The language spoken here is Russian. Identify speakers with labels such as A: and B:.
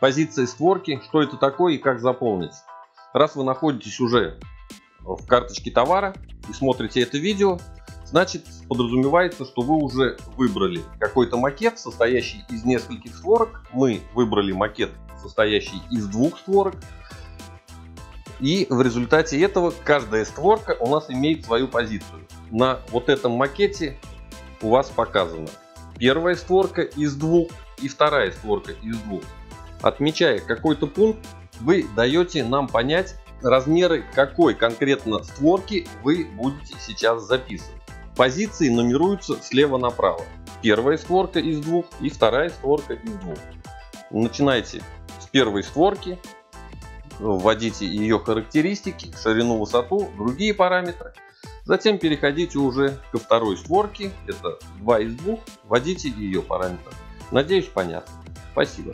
A: позиция створки, что это такое и как заполнить. Раз вы находитесь уже в карточке товара и смотрите это видео, значит подразумевается, что вы уже выбрали какой-то макет, состоящий из нескольких створок. Мы выбрали макет, состоящий из двух створок. И в результате этого каждая створка у нас имеет свою позицию. На вот этом макете у вас показано первая створка из двух и вторая створка из двух. Отмечая какой-то пункт, вы даете нам понять размеры какой конкретно створки вы будете сейчас записывать. Позиции нумеруются слева направо. Первая створка из двух и вторая створка из двух. Начинайте с первой створки, вводите ее характеристики, ширину, высоту, другие параметры. Затем переходите уже ко второй створке, это 2 из 2, вводите ее параметры. Надеюсь понятно. Спасибо.